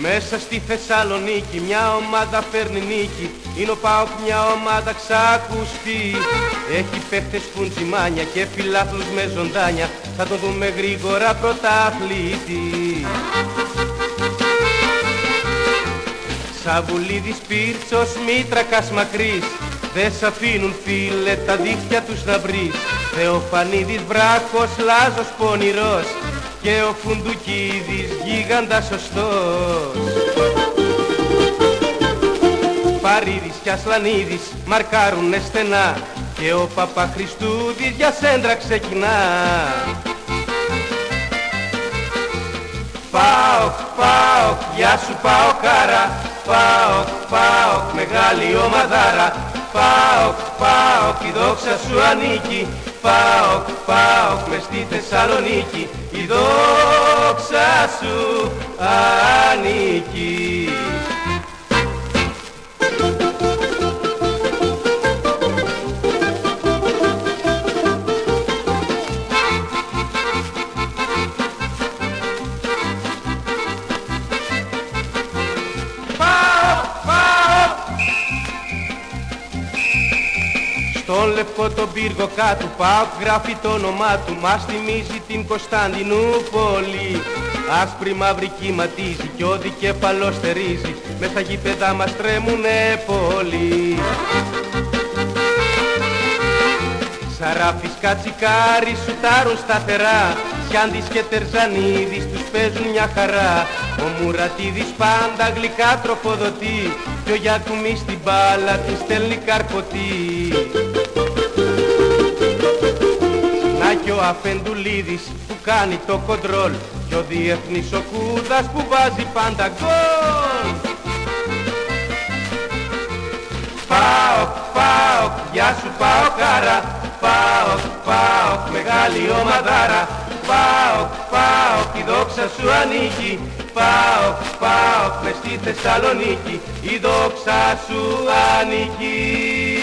Μέσα στη Θεσσαλονίκη μια ομάδα φέρνει νίκη. Είναι ο ΠΑΟΚ μια ομάδα ξακουστή. Έχει παίχτες τσιμάνια και φιλάθλους με ζωντάνια. Θα το δούμε γρήγορα πρωταθλήτη Σαβουλίδης Πύρτσος Μήτρακας Μακρύς. Δε σ' αφήνουν φίλε τα δίχτυα τους να βρεις. Θεοφανίδης Βράχος Λάζος Πονηρός Και ο Φουντουκίδης γίγαντας σωστός. Παρίδης και Ασλανίδης μαρκάρουνε στενά Και ο Παπαχριστούδης για σέντρα ξεκινά. Πάω, πάω, γεια σου πάω κάρα Πάω, πάω, μεγάλη ομαδάρα Πάω, πάω, η δόξα σου ανήκει. Πάω, πάω, μες στη Θεσσαλονίκη. Η δόξα σου ανήκει Στον λευκό τον πύργο κάτω πάω γράφει το όνομά του Μας θυμίζει την Κωνσταντινούπολη. Άσπρη μαύρη κυματίζει κι ο δικέφαλος στερίζει Μες στα γήπεδα μας τρέμουνε πολύ Σαράφης κατσικάρι σουτάρουν σταθερά Σιάντης και Τερζανίδης τους παίζουν μια χαρά. Ο Μουρατίδης πάντα γλυκά τροφοδοτεί Κι ο Γιακουμής στην μπάλα της στέλνει καρποτή Αφεντουλίδης που κάνει το κοντρόλ Κι ο διεθνής ο Κούδας που βάζει πάντα γκολ. Πάω, πάω, γεια σου πάω κάρα. Πάω, πάω, μεγάλη ομαδάρα. Πάω, πάω, η δόξα σου ανήκει. Πάω, πάω, μες στη Θεσσαλονίκη Η δόξα σου ανήκει